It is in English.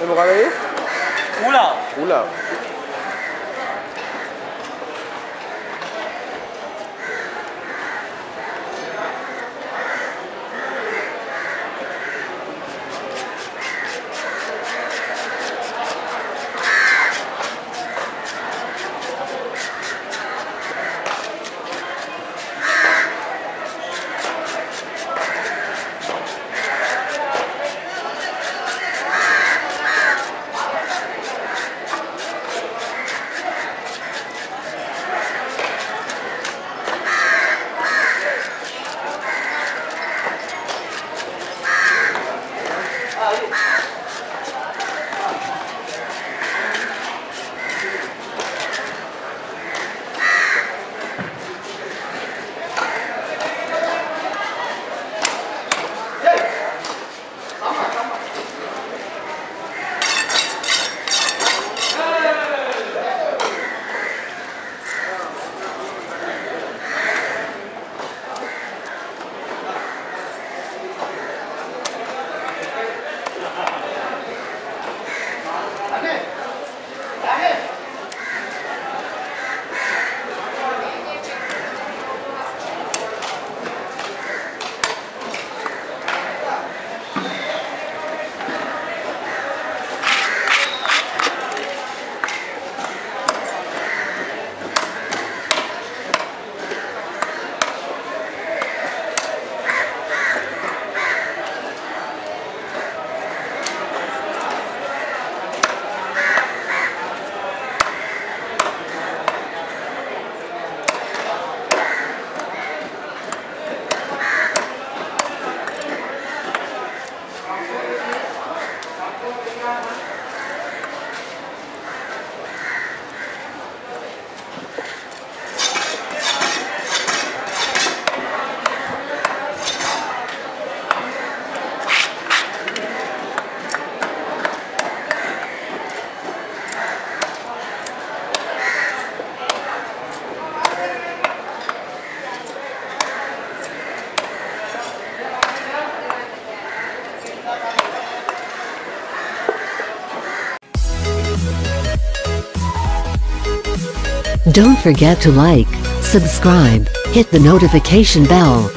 ¿En lugar aí. Don't forget to like, subscribe, hit the notification bell,